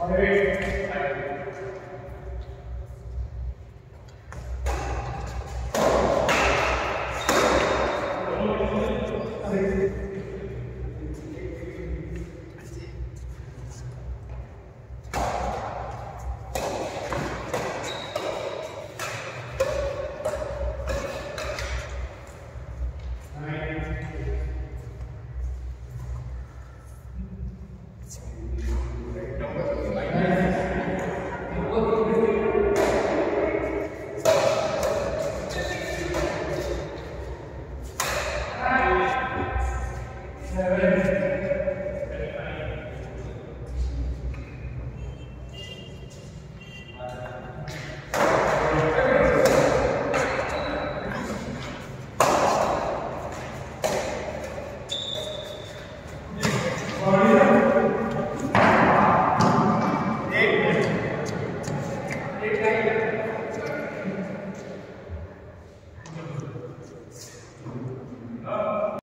Amém. Obrigado.